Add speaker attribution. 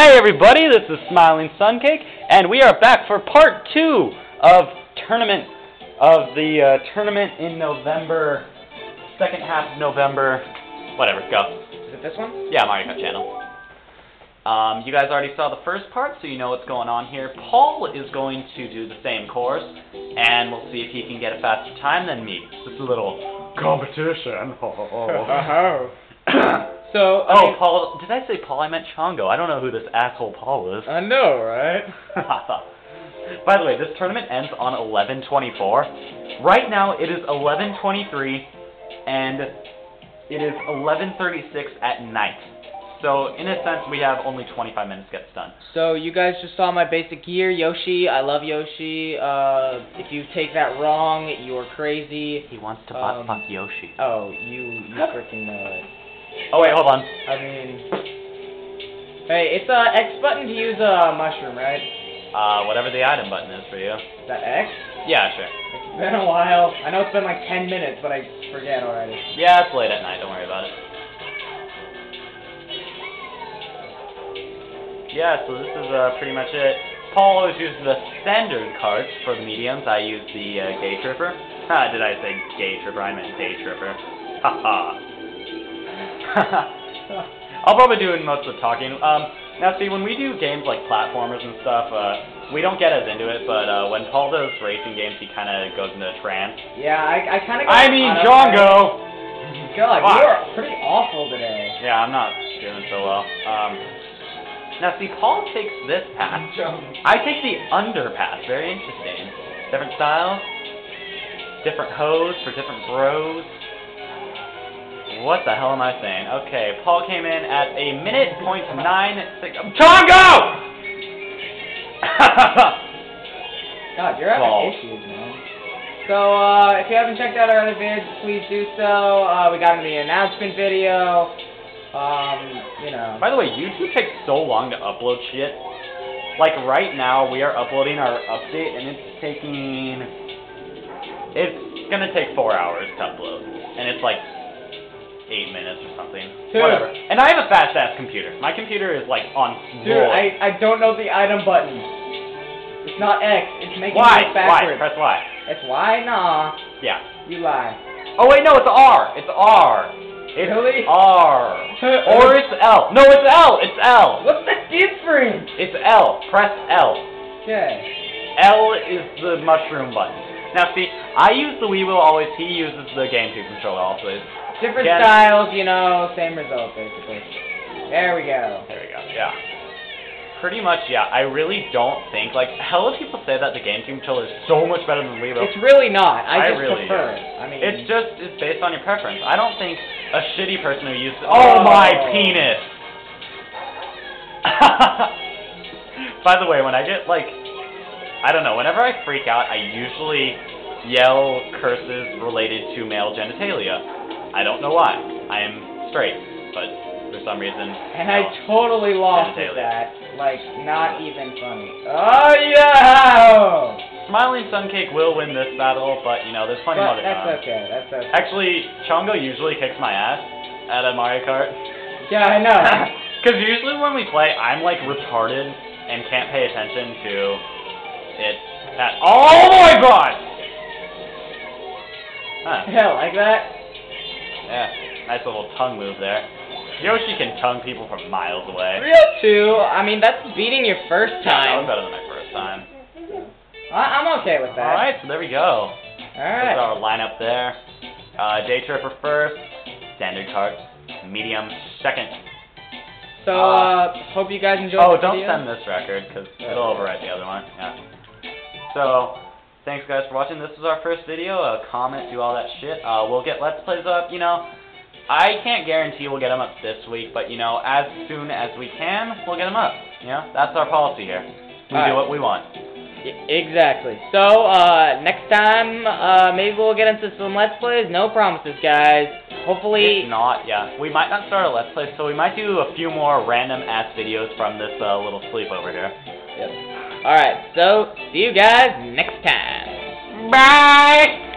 Speaker 1: Hey everybody, this is Smiling Suncake, and we are back for part two of tournament of the uh, tournament in November, second half of November, whatever. Go.
Speaker 2: Is it this one?
Speaker 1: Yeah, Mario Kart channel. Um, you guys already saw the first part, so you know what's going on here. Paul is going to do the same course, and we'll see if he can get a faster time than me. It's a little competition.
Speaker 2: Oh. so, I
Speaker 1: oh,
Speaker 2: mean-
Speaker 1: Paul. Did I say Paul? I meant Chongo. I don't know who this asshole Paul is.
Speaker 2: I know, right?
Speaker 1: By the way, this tournament ends on 11:24. Right now, it is 11:23, and it is 11:36 at night. So, in a sense, we have only 25 minutes to get this done.
Speaker 2: So you guys just saw my basic gear, Yoshi. I love Yoshi. Uh, if you take that wrong, you are crazy.
Speaker 1: He wants to butt
Speaker 2: Um,
Speaker 1: fuck Yoshi.
Speaker 2: Oh, you, you freaking know it.
Speaker 1: Oh wait, hold on.
Speaker 2: I mean, hey, it's uh X button to use a mushroom, right?
Speaker 1: Uh, whatever the item button is for you.
Speaker 2: Is that X?
Speaker 1: Yeah, sure.
Speaker 2: It's been a while. I know it's been like 10 minutes, but I forget already.
Speaker 1: Yeah, it's late at night. Don't worry about it. Yeah, so this is uh, pretty much it. Paul always uses the standard karts for the mediums. I use the uh, Gay Tripper. Ah, did I say Gay Tripper? I meant Day Tripper. Haha. I'll probably do most of the talking. Um, now, see, when we do games like platformers and stuff, uh, we don't get as into it, but uh, when Paul does racing games, he kind of goes into a trance.
Speaker 2: Yeah, I, I kind of.
Speaker 1: I mean, Chongo!
Speaker 2: God,
Speaker 1: Fuck.
Speaker 2: you are pretty awful today.
Speaker 1: Yeah, I'm not doing so well. Um, now see, Paul takes this path. I take the underpath. Very interesting. Different styles, different hoes for different bros. What the hell am I saying? Okay, Paul came in at a minute point nine six. Chongo!
Speaker 2: God, you're having issues, man. So, uh, if you haven't checked out our other vids, please do so. Uh, we got in the announcement video. Um, you know.
Speaker 1: By the way, YouTube takes so long to upload shit. Like right now, we are uploading our update, and it's taking. It's gonna take four hours to upload, and it's like eight minutes or something.
Speaker 2: Dude.
Speaker 1: Whatever. And I have a fast ass computer. My computer is like on
Speaker 2: Dude,
Speaker 1: roll.
Speaker 2: I, I don't know the item button. It's not X. It's making
Speaker 1: Why?
Speaker 2: it
Speaker 1: Why?
Speaker 2: backwards.
Speaker 1: Press Y.
Speaker 2: It's Y? Nah.
Speaker 1: Yeah.
Speaker 2: You lie.
Speaker 1: Oh wait, no, it's R. It's R. It's
Speaker 2: Really?
Speaker 1: R. Or it's L. No, it's L. It's L.
Speaker 2: What's the difference?
Speaker 1: It's L. Press L.
Speaker 2: Okay.
Speaker 1: L is the mushroom button. Now see, I use the Wii Wheel always, he uses the GameCube controller always.
Speaker 2: Different
Speaker 1: Again-
Speaker 2: styles, you know, same result, basically. There we go.
Speaker 1: There we go, yeah. Pretty much, yeah, I really don't think, like, hella people say that the GameCube controller is so much better than the Wii Wheel.
Speaker 2: It's really not. I
Speaker 1: I
Speaker 2: just
Speaker 1: really
Speaker 2: prefer
Speaker 1: do.
Speaker 2: it. I mean,
Speaker 1: It's just, it's based on your preference. I don't think a shitty person who uses, oh, oh my
Speaker 2: Oh.
Speaker 1: penis! By the way, when I get, like, I don't know, whenever I freak out, I usually yell curses related to male genitalia. I don't know why. I am straight, but for some reason.
Speaker 2: and. I totally lost
Speaker 1: Genitalia.
Speaker 2: that. Like, not even funny. Oh yeah!
Speaker 1: Smiling Suncake will win this battle, but you know, there's plenty
Speaker 2: But
Speaker 1: of other
Speaker 2: that's
Speaker 1: times.
Speaker 2: okay. That's okay.
Speaker 1: Actually, Chongo usually kicks my ass at a Mario Kart.
Speaker 2: Yeah, I know.
Speaker 1: Because usually when we play, I'm like retarded and can't pay attention to it. At oh my god! Huh.
Speaker 2: yeah, like that.
Speaker 1: Yeah, nice little tongue move there. Yoshi can tongue people from miles away.
Speaker 2: Real two. I mean, that's beating your first
Speaker 1: Yeah, that was
Speaker 2: time.
Speaker 1: better than my first time.
Speaker 2: I- I'm okay with that.
Speaker 1: Alright, so there we go.
Speaker 2: Alright.
Speaker 1: That's our lineup there. Uh, Day Tripper first, Standard Kart, Medium second.
Speaker 2: So,
Speaker 1: Uh,
Speaker 2: uh, hope you guys enjoyed
Speaker 1: Oh, don't
Speaker 2: video.
Speaker 1: send this record because it'll overwrite the other one. Yeah. So, thanks guys for watching. This is our first video. Uh, comment, do all that shit. Uh, we'll get Let's Plays up. You know, I can't guarantee we'll get them up this week, but you know, as soon as we can, we'll get them up. You know, that's our policy here. We do
Speaker 2: Alright.
Speaker 1: what we want.
Speaker 2: Exactly. So, uh, next time, uh, maybe we'll get into some Let's Plays. No promises, guys. Hopefully,
Speaker 1: If not, yeah, we might not start a Let's Play, so we might do a few more random ass videos from this uh, little sleepover here. Yep.
Speaker 2: Alright, so, see you guys next time.
Speaker 1: Bye!